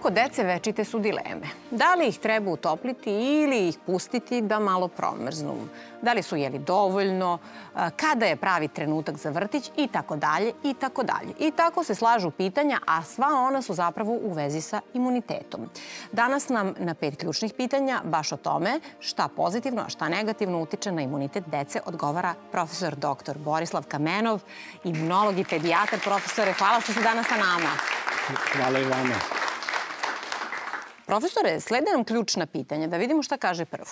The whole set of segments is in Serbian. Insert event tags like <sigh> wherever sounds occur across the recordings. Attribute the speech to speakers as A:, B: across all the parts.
A: Oko dece večite su dileme. Da li ih treba utopliti ili ih pustiti da malo promrznu? Da li su jeli dovoljno? Kada je pravi trenutak za vrtić? I tako dalje, i tako dalje. I tako se slažu pitanja, a sva ona su zapravo u vezi sa imunitetom. Danas nam na pet ključnih pitanja baš o tome šta pozitivno, a šta negativno utiče na imunitet dece odgovara profesor dr. Borislav Kamenov, imunolog i pedijatar. Profesore, hvala što ste danas sa nama.
B: Hvala i vama.
A: Profesore, slede nam ključna pitanja, da vidimo šta kaže prvo.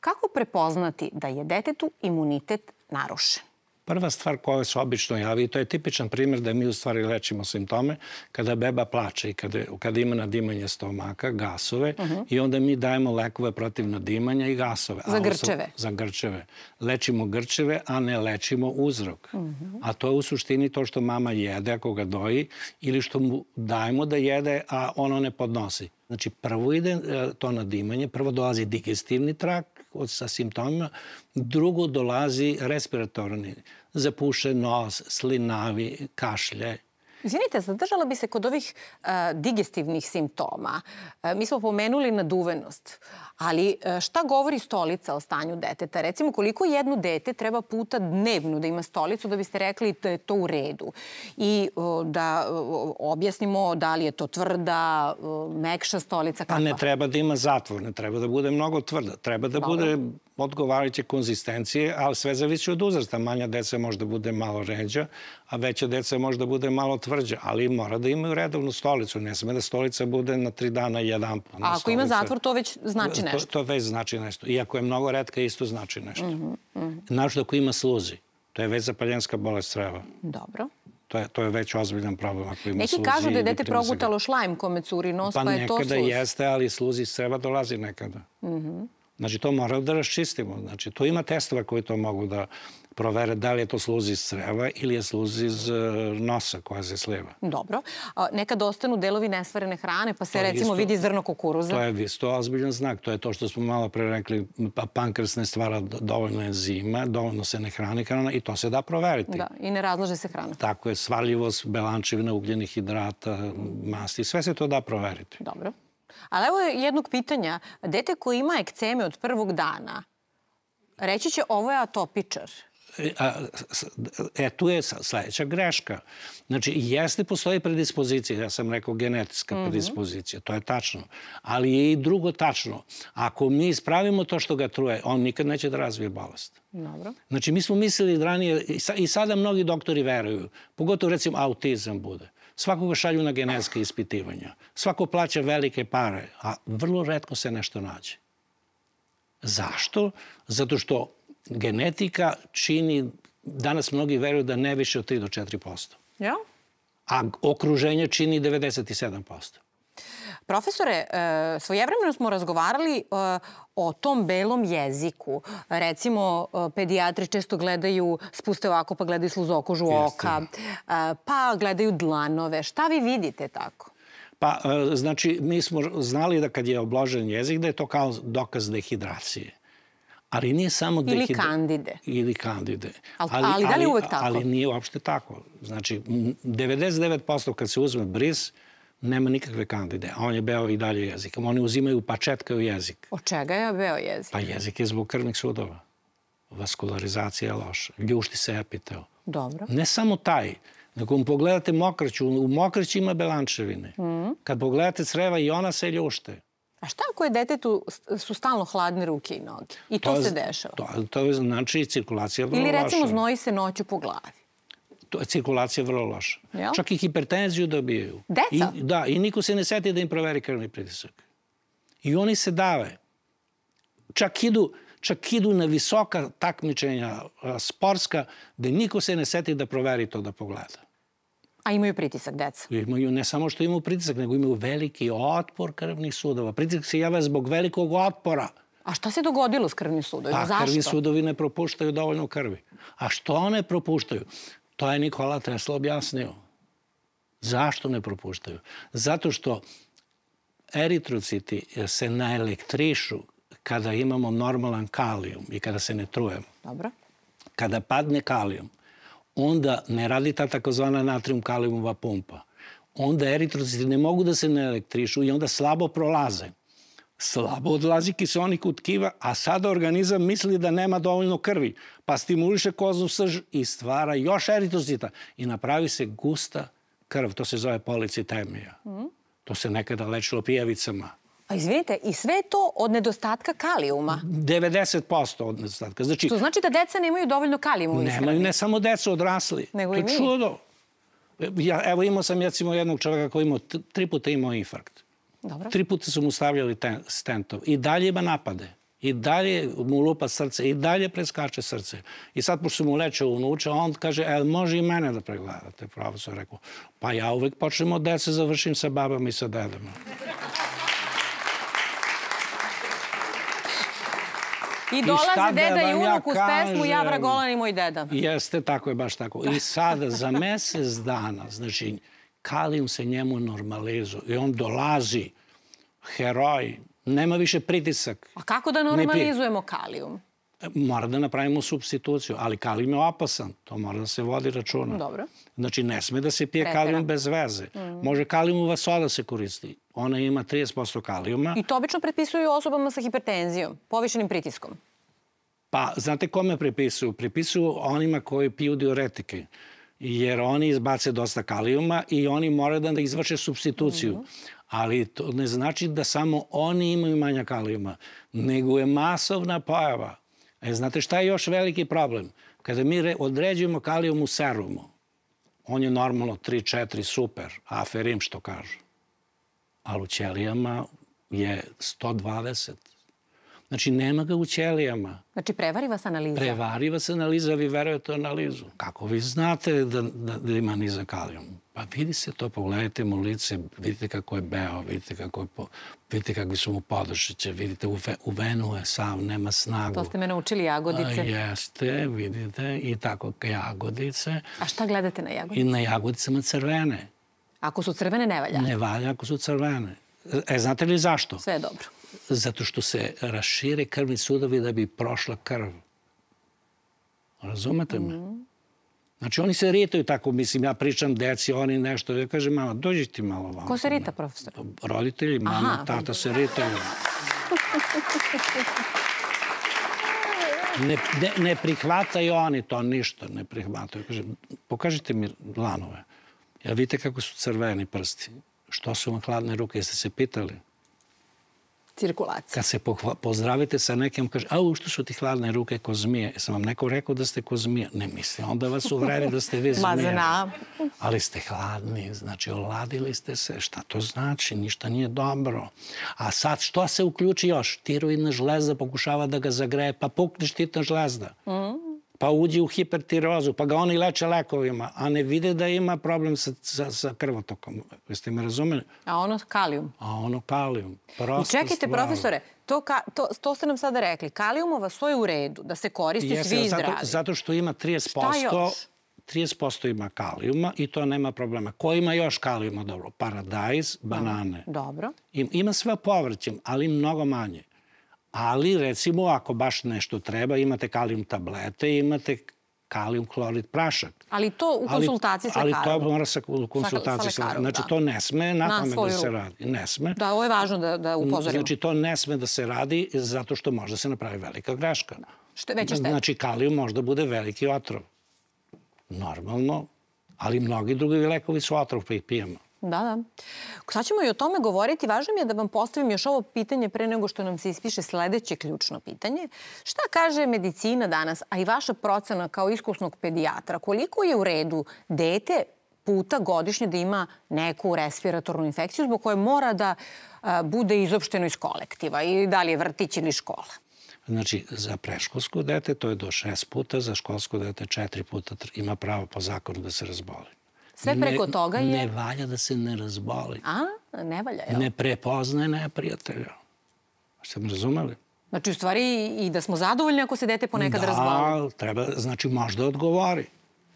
A: Kako prepoznati da je detetu imunitet narušen?
B: Prva stvar koja se obično javi, to je tipičan primjer da mi u stvari lečimo simptome, kada beba plače i kada, kada ima nadimanje stomaka, gasove, uh mhm. -huh. i onda mi dajemo lekove protiv nadimanja i gasove.
A: Za grčeve?
B: A, za grčeve. Lečimo grčeve, a ne lečimo uzrok. Uh mhm. -huh. A to je u suštini to što mama jede ako ga doji ili što mu dajemo da jede, a ono ne podnosi. Znači, prvo ide e, to nadimanje, prvo dolazi digestivni trak sa simptomima, drugo dolazi respiratorni, zapuše nos, slinavi, kašlje,
A: Izvinite, zadržala bi se kod ovih uh, digestivnih simptoma. Uh, mi smo pomenuli naduvenost, ali uh, šta govori stolica o stanju deteta? Recimo, koliko jedno dete treba puta dnevno da ima stolicu da biste rekli da je to u redu? I da objasnimo da li je to tvrda, mekša stolica, kakva?
B: Pa ne treba da ima zatvor, ne treba da bude mnogo tvrda. Treba da Dobre. bude odgovarajuće konzistencije, ali sve zavisi od uzrasta. Manja deca može da bude malo ređa, a veća deca može da bude malo tvrđa, ali mora da imaju redovnu stolicu. Ne sme da stolica bude na tri dana jedan put.
A: A ako stolica. ima zatvor, to već znači nešto?
B: To, to već znači nešto. Iako je mnogo redka, isto znači nešto. Mm -hmm, mm -hmm. Našto ako ima sluzi. To je već zapaljenska bolest creva.
A: Dobro.
B: To je, to je već ozbiljan problem ako ima
A: Neki
B: sluzi.
A: Neki kažu da je dete progutalo šlajm kome curi nos, pa, pa je to sluz.
B: Pa nekada jeste, ali sluzi iz creva dolazi nekada. Mm -hmm. Znači, to mora da raščistimo. Znači, tu ima testova koji to mogu da provere da li je to sluz iz creva ili je sluz iz e, nosa koja se sliva.
A: Dobro. A, nekad ostanu delovi nesvarene hrane, pa se to recimo isto, vidi zrno kukuruza.
B: To je isto ozbiljan znak. To je to što smo malo pre rekli, pa pankreas ne stvara dovoljno enzima, dovoljno se ne hrani hrana i to se da proveriti.
A: Da, i ne razlaže se hrana.
B: Tako je, svaljivost belančevina, ugljenih hidrata, masti, sve se to da proveriti.
A: Dobro. Ali evo jednog pitanja. Dete koje ima ekceme od prvog dana, reći će ovo je atopičar.
B: E, a, e, tu je sledeća greška. Znači, jeste postoji predispozicija, ja sam rekao genetska mm -hmm. predispozicija, to je tačno. Ali je i drugo tačno. Ako mi ispravimo to što ga truje, on nikad neće da razvije bolest.
A: Dobro.
B: Znači, mi smo mislili ranije, i sada mnogi doktori veruju, pogotovo recimo autizam bude Svakoga šalju na genetske ispitivanja. Svako plaća velike pare, a vrlo redko se nešto nađe. Zašto? Zato što genetika čini, danas mnogi veruju da ne više od 3 do 4%.
A: Ja?
B: A okruženje čini 97%.
A: Profesore, e, svojevremeno smo razgovarali e, o tom belom jeziku. Recimo, e, pedijatri često gledaju, spuste ovako pa gledaju sluzokožu oka, pa gledaju dlanove. Šta vi vidite tako?
B: Pa, znači, mi smo znali da kad je obložen jezik, da je to kao dokaz dehidracije. Ali nije samo
A: Ili dehidra... kandide.
B: Ili kandide.
A: Ali, ali, ali da li uvek tako?
B: Ali nije uopšte tako. Znači, 99% kad se uzme bris, nema nikakve kandide, a on je beo i dalje jezikom. Oni uzimaju pa četkaju jezik.
A: Od čega je beo jezik?
B: Pa jezik je zbog krvnih sudova. Vaskularizacija je loša. Ljušti se epiteo.
A: Dobro.
B: Ne samo taj, nego mu pogledate mokraću, u mokraći ima belančevine. Mm. Kad pogledate creva i ona se ljušte.
A: A šta ako je detetu su stalno hladne ruke i noge? I to, to se dešava?
B: To, to je znači cirkulacija vrlo
A: loša. Ili recimo
B: loša.
A: znoji se noću po glavi
B: cirkulacija vrlo loša. Ja? Čak i hipertenziju dobijaju.
A: Deca?
B: I, da, i niko se ne seti da im proveri krvni pritisak. I oni se dave. Čak idu, čak idu na visoka takmičenja sportska, gde niko se ne seti da proveri to da pogleda.
A: A imaju pritisak, deca?
B: Imaju, ne samo što imaju pritisak, nego imaju veliki otpor krvnih sudova. Pritisak se javlja zbog velikog otpora.
A: A šta se dogodilo s krvnim sudovima?
B: Pa,
A: Zašto?
B: krvni sudovi ne propuštaju dovoljno krvi. A što one propuštaju? To je Nikola Tesla objasnio. Zašto ne propuštaju? Zato što eritrociti se naelektrišu kada imamo normalan kalijum i kada se ne trujemo.
A: Dobro.
B: Kada padne kalijum, onda ne radi ta takozvana natrium kalijumova pumpa. onda eritrociti ne mogu da se ne elektrišu i onda slabo prolaze. Slabo odlazi kiselnik u tkiva, a sada organizam misli da nema dovoljno krvi, pa stimuliše koznu srž i stvara još eritrocita i napravi se gusta krv. To se zove policitemija. Mm. To se nekada lečilo pijavicama.
A: A izvinite, i sve to od nedostatka kalijuma?
B: 90% od nedostatka.
A: Znači, Što znači da deca nemaju dovoljno kalijuma u
B: ishrani? Nemaju ne samo deca, odrasli.
A: Nego i mi.
B: To je čudo. Ja, evo imao sam recimo jednog čoveka koji imao tri puta imao infarkt.
A: Dobro.
B: Tri puta su mu stavljali ten, stentov. I dalje ima napade. I dalje mu lupa srce. I dalje preskače srce. I sad, pošto mu leče unuče, on kaže, el, može i mene da pregledate. Profesor rekao, pa ja uvek počnem od dece, završim sa babama i sa dedama.
A: I dolaze deda i unuk uz pesmu Ja Vragolan i moj deda.
B: Jeste, tako je, baš tako. I sada, za mesec dana, znači, kalijum se njemu normalizuje i on dolazi, heroj, nema više pritisak.
A: A kako da normalizujemo kalijum?
B: Mora da napravimo substituciju, ali kalijum je opasan, to mora da se vodi računa.
A: Dobro.
B: Znači, ne sme da se pije Pretera. kalijum bez veze. Mm. Može kalijumova soda se koristi. Ona ima 30% kalijuma.
A: I to obično prepisuju osobama sa hipertenzijom, povišenim pritiskom.
B: Pa, znate kome prepisuju? Prepisuju onima koji piju diuretike jer oni izbace dosta kalijuma i oni moraju da izvrše substituciju. Mm -hmm. Ali to ne znači da samo oni imaju manja kalijuma, nego je masovna pojava. E, znate šta je još veliki problem? Kada mi određujemo kalijum u serumu, on je normalno 3-4 super, aferim što kažu. Ali u ćelijama je 120. Znači, nema ga u ćelijama.
A: Znači, prevari vas analiza?
B: Prevari vas analiza, vi verujete analizu. Kako vi znate da, da, da ima nizak kalijum? Pa vidi se to, pogledajte mu lice, vidite kako je beo, vidite kako je po, vidite kakvi su mu podršiće, vidite u, ve, u venu je sav, nema snagu.
A: To ste me naučili jagodice. A,
B: jeste, vidite, i tako jagodice.
A: A šta gledate na jagodice?
B: I na jagodicama crvene.
A: Ako su crvene, ne valja?
B: Ne valja ako su crvene. E, znate li zašto?
A: Sve je dobro.
B: Zato što se rašire krvni sudovi da bi prošla krv. Razumete me? Mm. Znači, oni se ritaju tako, mislim, ja pričam deci, oni nešto, ja kažem, mama, dođi ti malo vam.
A: Ko se rita, profesor?
B: Roditelji, mama, Aha. tata se ritaju. Ne, ne, ne prihvataju oni to, ništa ne prihvataju. Kažem, pokažite mi lanove. Ja vidite kako su crveni prsti. Što su vam hladne ruke? Jeste se pitali?
A: Cirkulacija.
B: Kad se pozdravite sa nekim, kaže, a što su ti hladne ruke ko zmije? Sam vam neko rekao da ste ko zmija? Ne misli, onda vas uvredi da ste vi zmije. <laughs> Ma znam. Ali ste hladni, znači oladili ste se. Šta to znači? Ništa nije dobro. A sad što se uključi još? Tiroidna žlezda pokušava da ga zagreje, pa pukne štitna žlezda. Mm pa uđe u hipertirozu, pa ga oni leče lekovima, a ne vide da ima problem sa, sa, sa krvotokom. Jeste me razumeli?
A: A ono kalijum.
B: A ono kalijum. Prosto
A: I čekajte,
B: stvar.
A: profesore, to, ka, to, to ste nam sada rekli. Kalijumova soja u redu, da se koristi Jeste, svi
B: zato,
A: zdravi.
B: Zato što ima 30%. Šta još? 30% ima kalijuma i to nema problema. Ko ima još kalijuma? Dobro, paradajz, banane.
A: Dobro.
B: Ima sve povrćem, ali mnogo manje. Ali, recimo, ako baš nešto treba, imate kalijum tablete, imate kalijum hlorid prašak.
A: Ali to u konsultaciji
B: s lekarom? Ali to mora sa konsultaciji sa lekarom. Znači, da. to ne sme na, na tome da se radi. Ne sme.
A: Da, ovo je važno da, da upozorimo.
B: Znači, to ne sme da se radi zato što može da se napravi velika greška. Da.
A: Što je veća šteta?
B: Znači, kalijum možda bude veliki otrov. Normalno, ali mnogi drugi lekovi su otrov pa ih pijemo.
A: Da, da. Sad ćemo i o tome govoriti. Važno mi je da vam postavim još ovo pitanje pre nego što nam se ispiše sledeće ključno pitanje. Šta kaže medicina danas, a i vaša procena kao iskusnog pedijatra? Koliko je u redu dete puta godišnje da ima neku respiratornu infekciju zbog koje mora da bude izopšteno iz kolektiva i da li je vrtić ili škola?
B: Znači, za preškolsko dete to je do šest puta, za školsko dete četiri puta ima pravo po zakonu da se razboli.
A: Sve preko ne, toga je...
B: Ne valja da se ne razboli.
A: A, ne valja, jel?
B: Ne prepoznaje neprijatelja. Ste me razumeli?
A: Znači, u stvari, i da smo zadovoljni ako se dete ponekad da, razboli.
B: Da, treba, znači, možda odgovori.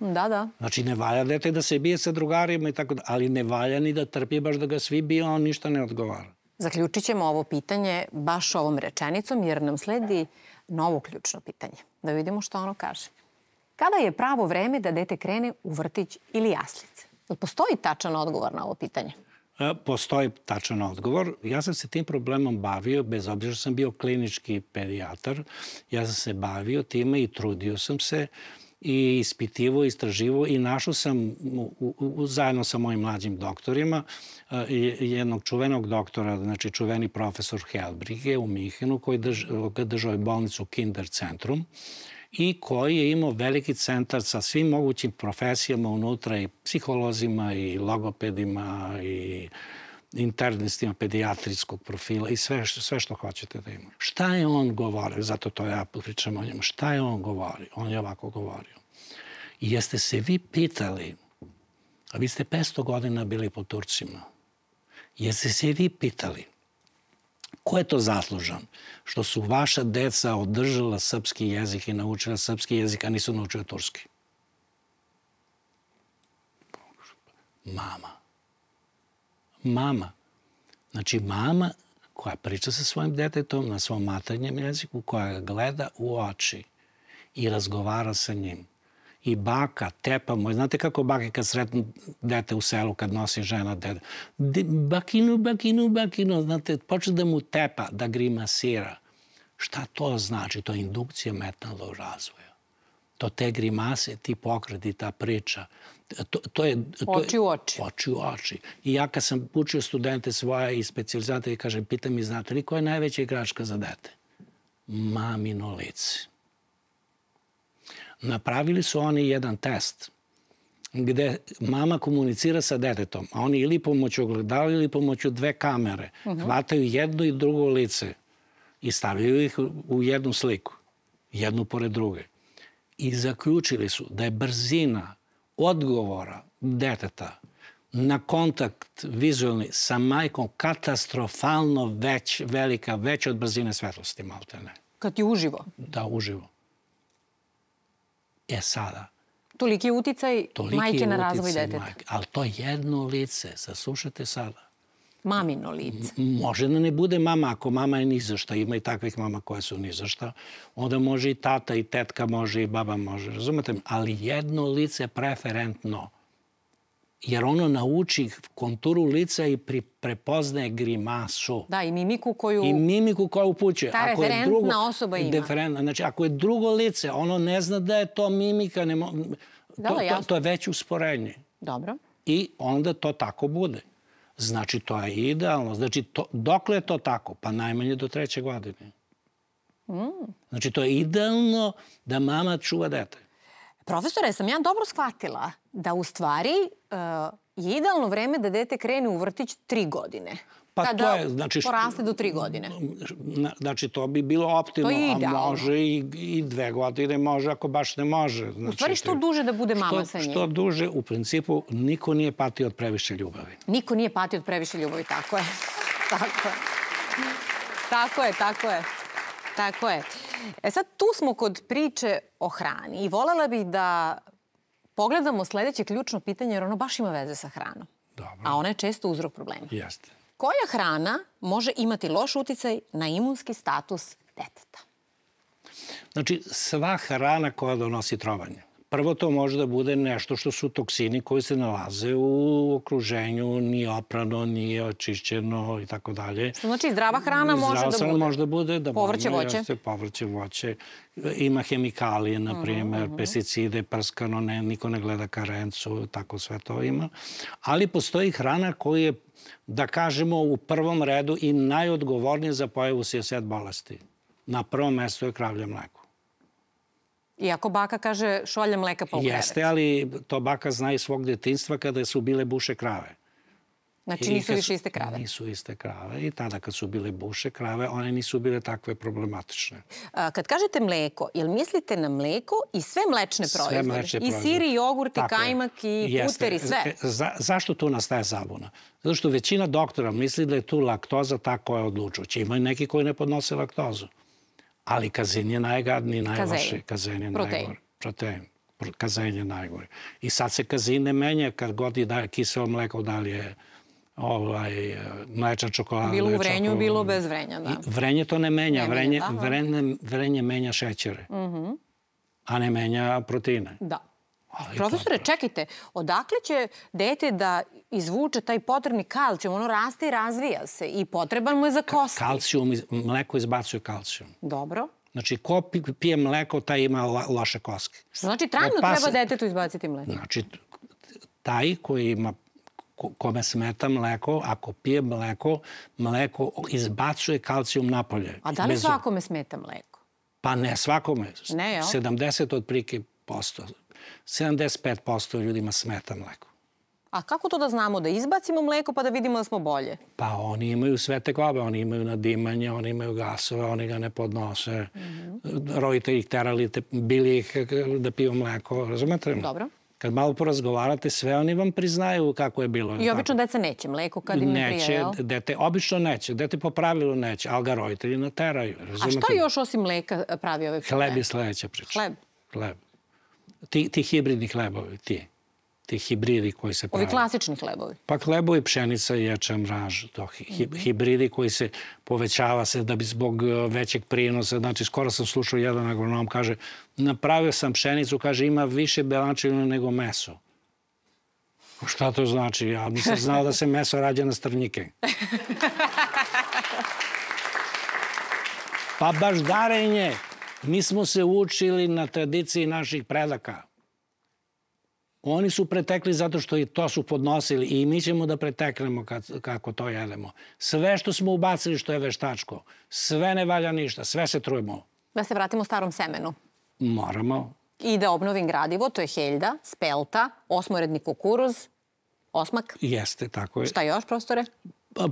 A: Da, da.
B: Znači, ne valja dete da se bije sa drugarima i tako da, ali ne valja ni da trpi baš da ga svi bije, on ništa ne odgovara.
A: Zaključit ćemo ovo pitanje baš ovom rečenicom, jer nam sledi novo ključno pitanje. Da vidimo što ono kaže. Kada je pravo vreme da dete krene u vrtić ili jaslice? Postoji tačan odgovor na ovo pitanje?
B: E, postoji tačan odgovor. Ja sam se tim problemom bavio, bez obzira što sam bio klinički pedijatar, ja sam se bavio time i trudio sam se i ispitivo, istraživo i našao sam u, u, zajedno sa mojim mlađim doktorima e, jednog čuvenog doktora, znači čuveni profesor Helbrige u Mihenu koji drž, držao bolnicu Kinder Centrum i koji je imao veliki centar sa svim mogućim profesijama unutra i psiholozima i logopedima i internistima pedijatrijskog profila i sve, sve što hoćete da ima. Šta je on govorio? Zato to ja pričam o njemu. Šta je on govorio? On je ovako govorio. I jeste se vi pitali, a vi ste 500 godina bili po Turcima, jeste se vi pitali Ko je to zaslužan? Što su vaša deca održala srpski jezik i naučila srpski jezik, a nisu naučila turski? Mama. Mama. Znači, mama koja priča sa svojim detetom na svom maternjem jeziku, koja ga gleda u oči i razgovara sa njim i baka, tepa moj. Znate kako bake kad sretnu dete u selu, kad nosi žena dete? Bakinu, bakinu, bakinu. Znate, počne da mu tepa, da grimasira. Šta to znači? To je indukcija metalnog razvoja. To te grimase, ti pokreti, ta priča. To, to je, to
A: oči u oči.
B: Oči u oči. I ja kad sam učio studente svoje i specializate i kažem, pitam mi, znate li koja je najveća igračka za dete? Mamino lice napravili su oni jedan test gde mama komunicira sa detetom, a oni ili pomoću ogledala ili pomoću dve kamere uh -huh. hvataju jedno i drugo lice i stavljaju ih u jednu sliku, jednu pored druge. I zaključili su da je brzina odgovora deteta na kontakt vizualni sa majkom katastrofalno već, velika, veća od brzine svetlosti, malte ne.
A: Kad je uživo?
B: Da, uživo. E sada...
A: Toliki uticaj toliki majke na razvoj deteta. Majke,
B: ali to jedno lice, saslušajte sada.
A: Mamino lice.
B: Može da ne bude mama, ako mama je ni za šta, ima i takvih mama koje su ni za šta, onda može i tata i tetka može i baba može, razumete? Ali jedno lice preferentno jer ono nauči konturu lica i pri, prepoznaje grimasu.
A: Da, i mimiku koju...
B: I mimiku koju upućuje.
A: Ta ako referentna je drugo, osoba ima.
B: Deferentna. Znači, ako je drugo lice, ono ne zna da je to mimika, ne mo... da, to, to, to je već usporenje.
A: Dobro.
B: I onda to tako bude. Znači, to je idealno. Znači, to, dokle je to tako? Pa najmanje do treće godine. Mm. Znači, to je idealno da mama čuva dete.
A: Profesore, sam ja dobro shvatila da u stvari je idealno vreme da dete krene u vrtić tri godine. Pa kada to je, znači, poraste do tri godine.
B: Znači, to bi bilo optimalno, a može i, i dve godine, može ako baš ne može. Znači,
A: u stvari, što duže da bude mama
B: što,
A: sa njim?
B: Što duže, u principu, niko nije patio od previše ljubavi.
A: Niko nije patio od previše ljubavi, tako je. <laughs> tako je. Tako je, tako je. Tako je. E sad, tu smo kod priče o hrani i volela bih da pogledamo sledeće ključno pitanje, jer ono baš ima veze sa hranom.
B: Dobro.
A: A ona je često uzrok problema.
B: Jeste.
A: Koja hrana može imati loš uticaj na imunski status deteta?
B: Znači, sva hrana koja donosi trovanje. Prvo to može da bude nešto što su toksini koji se nalaze u okruženju, nije oprano, nije očišćeno i tako dalje.
A: Znači zdrava hrana može da bude?
B: može da bude. Da
A: povrće, voće?
B: Jeste, povrće, voće. Ima hemikalije, na primjer, uh mhm, -huh. pesticide, prskano, ne, niko ne gleda karencu, tako sve to ima. Ali postoji hrana koja je, da kažemo, u prvom redu i najodgovornija za pojavu sijaset bolesti. Na prvom mestu je kravlje mleko.
A: Iako baka kaže šolja mleka pa u krevet.
B: Jeste, ali to baka zna iz svog detinstva kada su bile buše krave.
A: Znači nisu više iste krave?
B: Nisu iste krave i tada kad su bile buše krave, one nisu bile takve problematične.
A: A, kad kažete mleko, jel mislite na mleko i sve mlečne
B: sve
A: proizvode?
B: Mlečne
A: I
B: proizvode.
A: sir, i jogurt, i kajmak, i
B: Jeste.
A: puter, i sve?
B: E, za, zašto tu nastaje zabuna? Zato što većina doktora misli da je tu laktoza ta koja je odlučujuća. Ima i neki koji ne podnose laktozu. Ali kazin je najgadniji, najloši. Kazin je
A: Protein.
B: najgore. Protein. Kazin je najgore. I sad se kazin ne menja kad god je daje kiselo mleko, da li je ovaj, mlečna čokolada.
A: Bilo u vrenju, čokolada. bilo bez vrenja, da. I
B: vrenje to ne menja. Ne vrenje, vrenje, vrenje menja šećere. Uh -huh. A ne menja proteine.
A: Da.
B: Ali
A: Profesore, čekajte, odakle će dete da izvuče taj potrebni kalcijum? Ono raste i razvija se i potreban mu je za kosti.
B: Kalcijum, mleko izbacuje kalcijum.
A: Dobro.
B: Znači, ko pi- pije mleko, taj ima lo- loše koske.
A: Što znači trajno treba detetu izbaciti mleko?
B: Znači, taj koji ima ko- kome smeta mleko, ako pije mleko, mleko izbacuje kalcijum napolje.
A: A da li
B: Bez-
A: svakome smeta mleko?
B: Pa ne svakome.
A: Ne, jel?
B: 70 otprilike posto. 75% ljudima smeta mleko.
A: A kako to da znamo? Da izbacimo mleko pa da vidimo da smo bolje?
B: Pa oni imaju sve tegobe, oni imaju nadimanje, oni imaju gasove, oni ga ne podnose. Mm. -hmm. Roditelji ih terali, te, bili ih da piju mleko, razumete?
A: Dobro.
B: Kad malo porazgovarate, sve oni vam priznaju kako je bilo.
A: I obično deca neće mleko kad im ne
B: neće,
A: prije, jel?
B: dete, obično neće, dete po pravilu neće, ali ga roditelji nateraju.
A: A
B: Razumete?
A: šta još osim mleka pravi ove probleme?
B: Hleb je sledeća priča.
A: Hleb?
B: Hleb. Ti, ti hibridni hlebovi, ti. Ti hibridi koji se prave.
A: Ovi klasični hlebovi.
B: Pa hlebovi, pšenica, ječam, mraž, to hi,
A: Mhm.
B: hibridi koji se povećava se da bi zbog e, većeg prinosa, znači skoro sam slušao jedan agronom kaže napravio sam pšenicu, kaže ima više belančina nego meso. Šta to znači? Ja nisam znao da se meso rađa na strnjike. <laughs> Pa baš darenje. Mi smo se učili na tradiciji naših predaka. Oni su pretekli zato što i to su podnosili i mi ćemo da preteknemo kad, kako to jedemo. Sve što smo ubacili što je veštačko, sve ne valja ništa, sve se trujemo.
A: Da se vratimo starom semenu.
B: Moramo.
A: I da obnovim gradivo, to je heljda, spelta, osmoredni kukuruz, osmak.
B: Jeste, tako je.
A: Šta još, prostore?
B: Pa,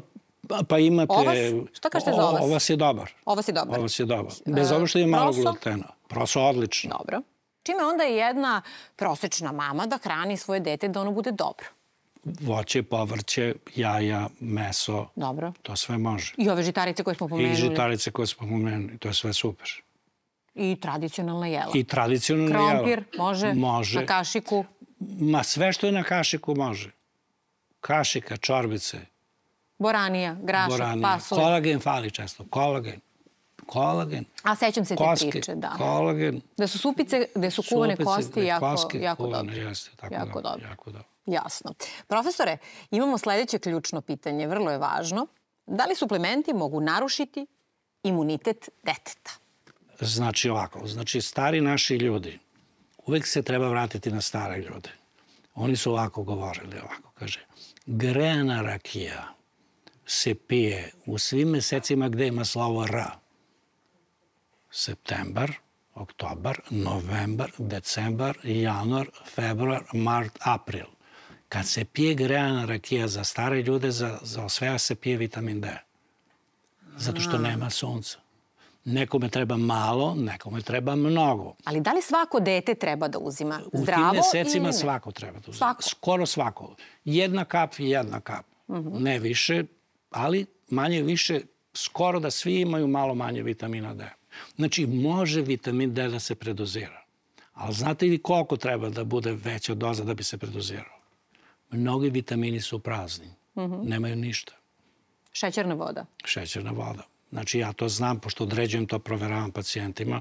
B: pa, pa imate...
A: Ovas? Šta kažete za ovas?
B: Ovas je dobar.
A: Ovo si dobar.
B: Ovas je dobar. Bez ovo što je malo
A: proso?
B: glutena. Proso odlično.
A: Dobro. Čime onda je jedna prosečna mama da hrani svoje dete da ono bude dobro?
B: Voće, povrće, jaja, meso,
A: Dobro.
B: to sve može.
A: I ove žitarice koje smo
B: I
A: pomenuli.
B: žitarice koje smo pomenuli, to je sve super.
A: I tradicionalna jela.
B: I tradicionalno jelo.
A: Krompir, može?
B: Može.
A: Na kašiku.
B: Ma sve što je na kašiku može. Kašika, čorbice,
A: Boranija, grašak,
B: boranija.
A: pasulj.
B: Kolagen fali često. Kolagen. Kolagen.
A: A sećam se te
B: Koske.
A: priče, da.
B: Kolagen.
A: Da su supice, gde su kuvane
B: supice,
A: kosti jako,
B: koske
A: jako
B: kuvane,
A: dobro.
B: Jeste, tako
A: Jako
B: dobro,
A: dobro.
B: Jako dobro.
A: Jasno. Profesore, imamo sledeće ključno pitanje, vrlo je važno. Da li suplementi mogu narušiti imunitet deteta?
B: Znači ovako, znači stari naši ljudi, uvek se treba vratiti na stare ljude. Oni su ovako govorili, ovako kaže, grena rakija se pije u svim mesecima gde ima slovo R. Septembar, oktobar, novembar, decembar, januar, februar, mart, april. Kad se pije grejana rakija za stare ljude, za, za osvaja se pije vitamin D. Zato što nema sunca. Nekome treba malo, nekome treba mnogo.
A: Ali da li svako dete treba da uzima
B: U
A: zdravo
B: tim mesecima
A: ili
B: svako treba da uzme.
A: Svako?
B: Skoro svako. Jedna kap i jedna kap.
A: Mhm.
B: Ne više, ali manje više, skoro da svi imaju malo manje vitamina D. Znači, može vitamin D da se predozira. Ali znate li koliko treba da bude veća doza da bi se predozirao? Mnogi vitamini su prazni.
A: Mhm.
B: Nemaju ništa.
A: Šećerna voda.
B: šećerna voda. Znači ja to znam, pošto određujem to, proveravam pacijentima.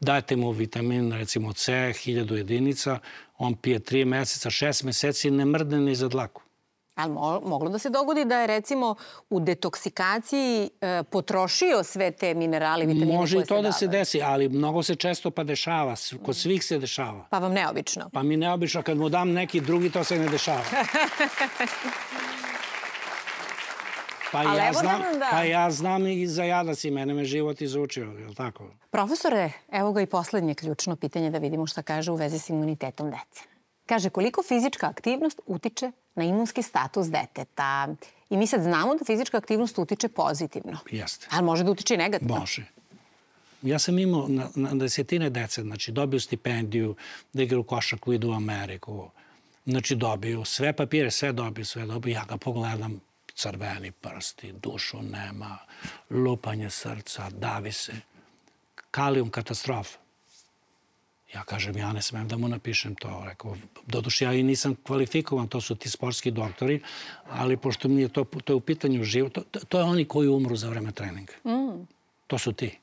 B: Dajte mu vitamin, recimo C, 1000 jedinica, on pije 3 meseca, 6 meseci, ne mrdne ni za dlaku.
A: Ali mo moglo da se dogodi da je recimo u detoksikaciji e, potrošio sve te minerali, vitamine
B: Može
A: koje
B: i to da se desi, ali mnogo se često pa dešava, kod svih se dešava.
A: Pa vam neobično.
B: Pa mi neobično, kad mu dam neki drugi, to se ne dešava. <laughs> Pa
A: Ali
B: ja,
A: da
B: znam,
A: nam da-
B: pa ja znam i za jadac i mene me život izučio, je li tako?
A: Profesore, evo ga i poslednje ključno pitanje da vidimo šta kaže u vezi s imunitetom dece. Kaže koliko fizička aktivnost utiče na imunski status deteta. I mi sad znamo da fizička aktivnost utiče pozitivno.
B: Jeste.
A: Ali može da utiče i negativno.
B: Može. Ja sam imao na, na desetine dece, znači dobiju stipendiju, da igraju košarku, idu u Ameriku. Znači dobiju sve papire, sve dobiju, sve dobiju. Ja ga pogledam, crveni prsti, dušu nema, lupanje srca, davi se. Kalijum katastrofa. Ja kažem, ja ne smem da mu napišem to. Rekao, doduše, ja i nisam kvalifikovan, to su ti sportski doktori, ali pošto mi je to, to je u pitanju život, to, to je oni koji umru za vreme treninga. Mm. To su ti.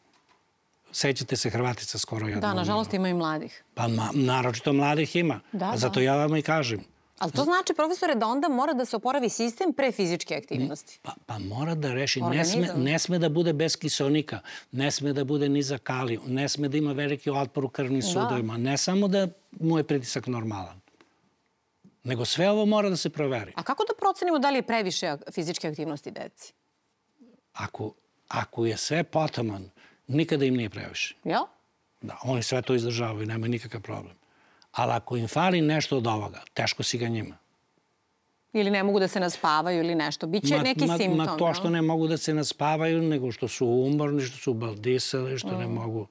B: sećate se Hrvatica skoro jedno.
A: Da, nažalost ima i mladih.
B: Pa ma, naročito mladih ima.
A: Da,
B: Zato
A: da.
B: ja vam i kažem.
A: Ali to znači, profesore, da onda mora da se oporavi sistem pre fizičke aktivnosti.
B: Pa, pa mora da reši, ne sme, ne sme da bude bez kiselnika, ne sme da bude ni za kaliju, ne sme da ima veliki otpor u krvnim sudovima, ne samo da mu je pritisak normalan, nego sve ovo mora da se proveri.
A: A kako da procenimo da li je previše fizičke aktivnosti deci?
B: Ako, ako je sve potaman, nikada im nije previše.
A: Jel?
B: Da, oni sve to izdržavaju, nema nikakav problem. Ali ako im fali nešto od ovoga, teško si ga njima.
A: Ili ne mogu da se naspavaju ili nešto. Biće neki
B: ma,
A: simptom.
B: Ma to što ne mogu da se naspavaju, nego što su umorni, što su baldisali, što
A: Mm.
B: ne mogu...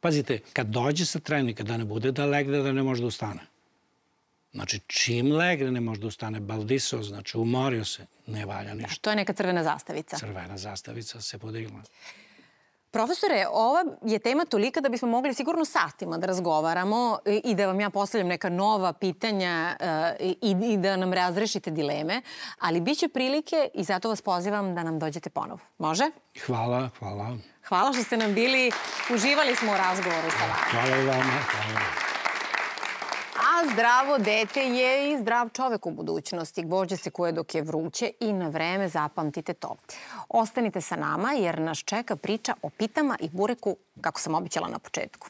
B: Pazite, kad dođe sa treninga, da ne bude da legne, da ne može da ustane. Znači, čim legne, ne može da ustane. Baldisao, znači, umorio se, ne valja ništa.
A: To je neka crvena zastavica.
B: Crvena zastavica se podigla.
A: Profesore, ova je tema tolika da bismo mogli sigurno satima da razgovaramo i- i da vam ja postavljam neka nova pitanja e, i da nam razrešite dileme, ali bit će prilike i zato vas pozivam da nam dođete ponovo. Može?
B: Hvala, hvala.
A: Hvala što ste nam bili. Uživali smo u razgovoru sa vama.
B: Hvala i vama. Hvala.
A: Zdravo dete je i zdrav čovek u budućnosti. Gvožđe se koje dok je vruće i na vreme zapamtite to. Ostanite sa nama jer nas čeka priča o pitama i bureku, kako sam običala na početku.